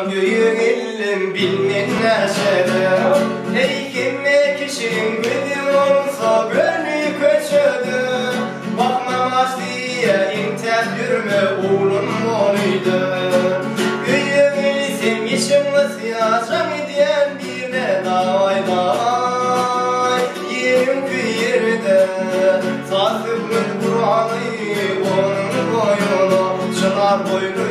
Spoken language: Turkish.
Can büyük illim bilmin neşede Ey kime kişinin gülüm olsa gönlü köçödü Bakmamaz diye intep yürüme oğlum onuydu Büyük ilsim işimle siyasam diyen birine day day Yerim kıyırdı Sazı Kur'an'ı onun boyunu Çınar boynu